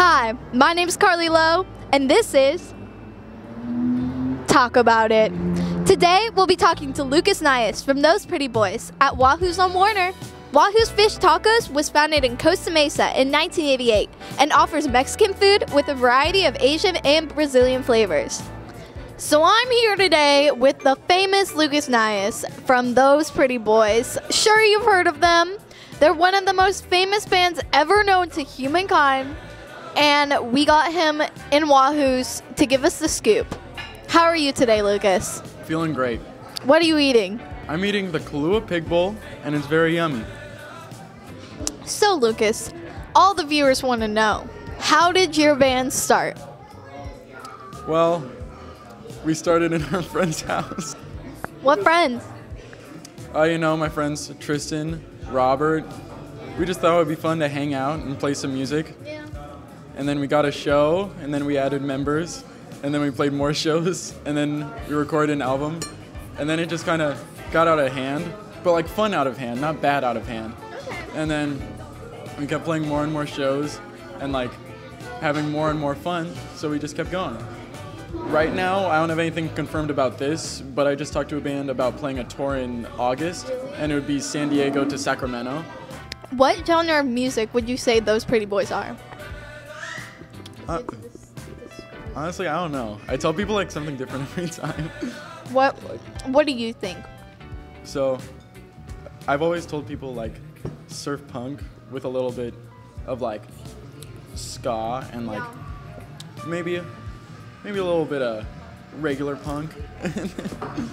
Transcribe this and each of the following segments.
Hi, my name's Karly Low, and this is Taco Bout It. Today, we'll be talking to Lucas Nyhus from Those Pretty Boys at Wahoo's on Warner. Wahoo's Fish Tacos was founded in Costa Mesa in 1988 and offers Mexican food with a variety of Asian and Brazilian flavors. So I'm here today with the famous Lucas Nyhus from Those Pretty Boys. Sure, you've heard of them. They're one of the most famous bands ever known to humankind, and we got him in Wahoo's to give us the scoop. How are you today, Lucas? Feeling great. What are you eating? I'm eating the Kahlua Pig Bowl, and it's very yummy. So, Lucas, all the viewers want to know how did your band start? Well, we started in our friend's house. What friends? Uh, you know, my friends Tristan, Robert. We just thought it would be fun to hang out and play some music. Yeah. And then we got a show, and then we added members, and then we played more shows, and then we recorded an album. And then it just kind of got out of hand, but like fun out of hand, not bad out of hand. Okay. And then we kept playing more and more shows and like having more and more fun, so we just kept going. Right now, I don't have anything confirmed about this, but I just talked to a band about playing a tour in August, and it would be San Diego to Sacramento. What genre of music would you say those pretty boys are? Uh, honestly, I don't know. I tell people like something different every time. What What do you think? So, I've always told people like surf punk with a little bit of like ska and like maybe maybe a little bit of regular punk. A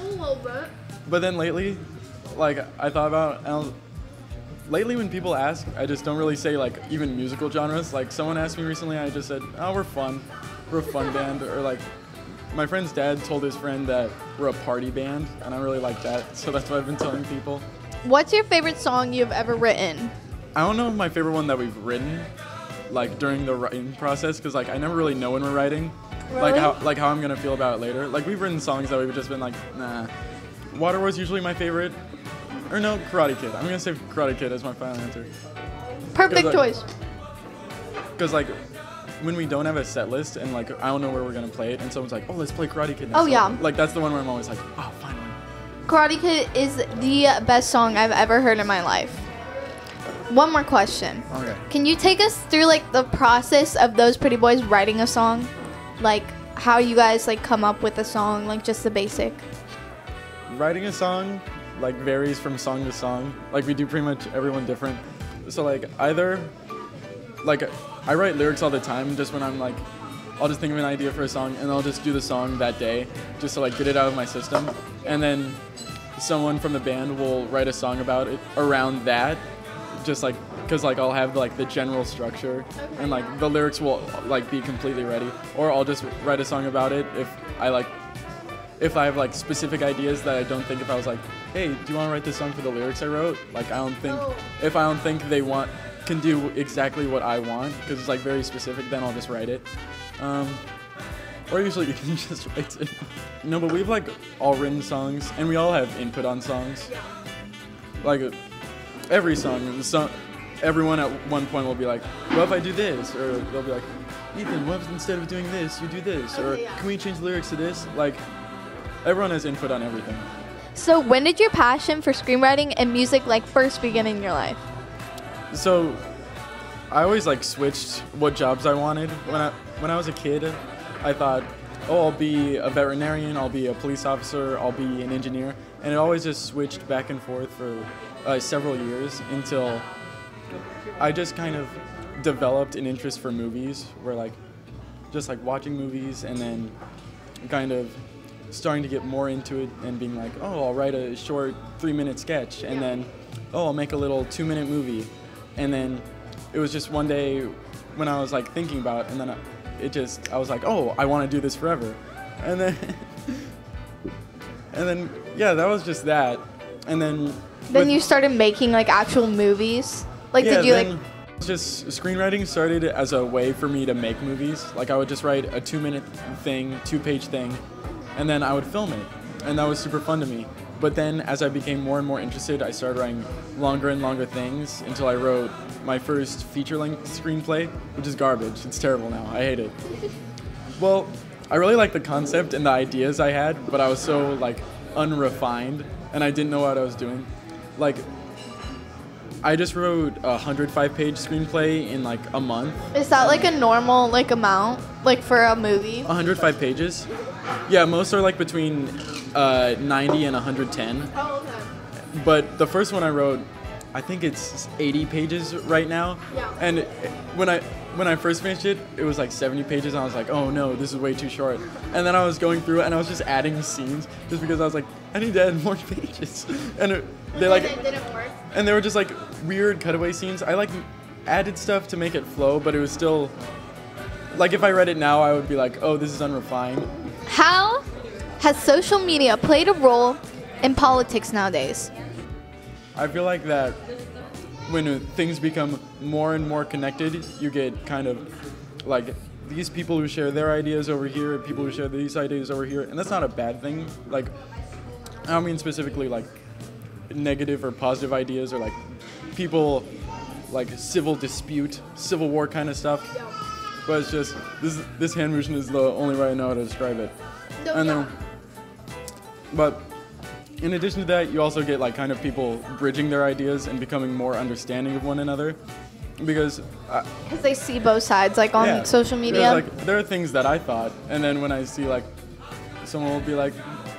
little bit. but then lately, like I thought about and I was- lately when people ask, I just don't really say like even musical genres. Like someone asked me recently, I just said, "Oh, we're fun. We're a fun band." Or like my friend's dad told his friend that we're a party band, and I really like that. So that's what I've been telling people. What's your favorite song you've ever written? I don't know my favorite one that we've written, like during the writing process, because like I never really know when we're writing, like how like how I'm gonna feel about it later. Like we've written songs that we've just been like, nah. Water was usually my favorite, or no, Karate Kid. I'm gonna say Karate Kid as my final answer, Perfect choice. because like when we don't have a set list and like I don't know where we're gonna play it, and someone's like, oh, let's play Karate Kid. next Oh, yeah. time." Like that's the one where I'm always like, oh, finally. Karate Kid is the best song I've ever heard in my life. One more question. Okay. Can you take us through like the process of those pretty boys writing a song? Like how you guys like come up with a song, like just the basic. writing a song like varies from song to song. Like we do pretty much everyone different. So like either like I write lyrics all the time just when I'm like I'll just think of an idea for a song and I'll just do the song that day just to like get it out of my system. And then someone from the band will write a song about it around that just like because like I'll have like the general structure and like the lyrics will like be completely ready or I'll just write a song about it if I like if I have like specific ideas that I don't think if I was like, hey, do you want to write this song for the lyrics I wrote? Like I don't think Oh. if I don't think they want can do exactly what I want because it's like very specific, then I'll just write it. Um, or usually you can just write it. No, but we've like all written songs and we all have input on songs. Like every song, so everyone at one point will be like, "What if I do this?" Or they'll be like, "Ethan, what if instead of doing this, you do this?" Or yeah. "Can we change the lyrics to this?" Like everyone has input on everything. So when did your passion for screenwriting and music like first begin in your life? So I always like switched what jobs I wanted. When I when I was a kid, I thought, "Oh, I'll be a veterinarian, I'll be a police officer, I'll be an engineer." And it always just switched back and forth for uh, several years until I just kind of developed an interest for movies, where like just like watching movies and then kind of starting to get more into it and being like, oh, I'll write a short three minute sketch and then, oh, I'll make a little two minute movie. And then it was just one day when I was like thinking about it and then it just, I was like, oh, I want to do this forever. And then, and then, yeah, that was just that. And then, Then with- you started making like actual movies. Like yeah, did you then like just screenwriting started as a way for me to make movies. Like I would just write a two minute thing, two page thing, and then I would film it. And that was super fun to me. But then, as I became more and more interested, I started writing longer and longer things until I wrote my first feature-length screenplay, which is garbage. It's terrible now. I hate it. Well, I really liked the concept and the ideas I had, but I was so like unrefined, and I didn't know what I was doing. Like, I just wrote a 105-page screenplay in like a month. Is that like a normal like amount like for a movie? 105 pages. Yeah, most are like between uh, 90 and 110. Oh, okay. But the first one I wrote, I think it's 80 pages right now. Yeah. And when I when I first finished it, it was like 70 pages. And I was like, oh no, this is way too short. And then I was going through it and I was just adding scenes just because I was like, I need to add more pages. And it, they like and they were just like weird cutaway scenes. I like added stuff to make it flow, but it was still like if I read it now, I would be like, oh, this is unrefined. How has social media played a role in politics nowadays? I feel like that when things become more and more connected, you get kind of like these people who share their ideas over here, people who share these ideas over here, and that's not a bad thing. Like, I don't mean specifically like negative or positive ideas or like people like civil dispute, civil war kind of stuff. But it's just this this hand motion is the only way I know how to describe it. And then, but in addition to that, you also get like kind of people bridging their ideas and becoming more understanding of one another, because Because they see both sides like on yeah, social media. like there are things that I thought, and then when I see like someone will be like,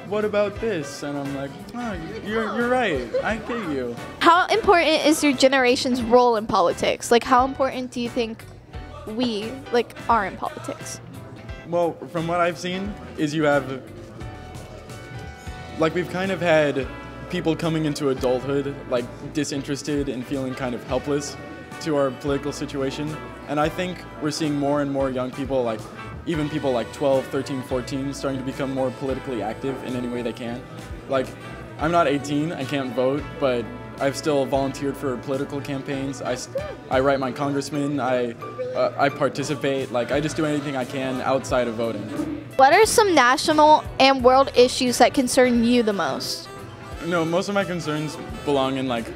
"What about this?" and I'm like, "Oh, you're you're right. I get you." How important is your generation's role in politics? Like, how important do you think we like are in politics? Well, from what I've seen, is you have like we've kind of had people coming into adulthood like disinterested and feeling kind of helpless to our political situation, and I think we're seeing more and more young people like even people like 12, 13, 14 starting to become more politically active in any way they can. Like I'm not 18, I can't vote, but I've still volunteered for political campaigns. I, I write my congressman. I uh, I participate. Like I just do anything I can outside of voting. What are some national and world issues that concern you the most? No, most of my concerns belong in like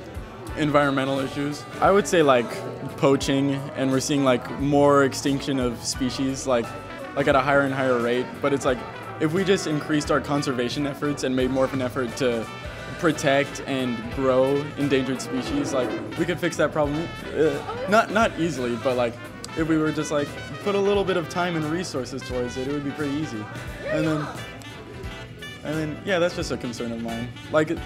environmental issues. I would say like poaching, and we're seeing like more extinction of species, like like at a higher and higher rate. But it's like if we just increased our conservation efforts and made more of an effort to protect and grow endangered species, like we could fix that problem. Uh, not not easily, but like if we were just like put a little bit of time and resources towards it, it would be pretty easy. And then and then yeah, that's just a concern of mine. Like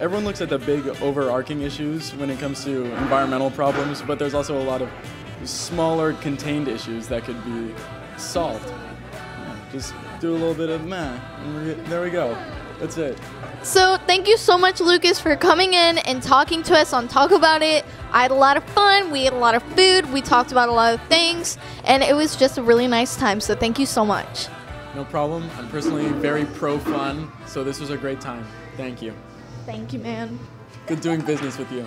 everyone looks at the big overarching issues when it comes to environmental problems, but there's also a lot of smaller contained issues that could be solved. Yeah, Just do a little bit of meh, and there we go. That's it. So, thank you so much, Lucas, for coming in and talking to us on Taco Bout It. I had a lot of fun. We ate a lot of food. We talked about a lot of things, and it was just a really nice time. So, thank you so much. No problem. I'm personally very pro fun, so this was a great time. Thank you. Thank you, man. Good doing business with you.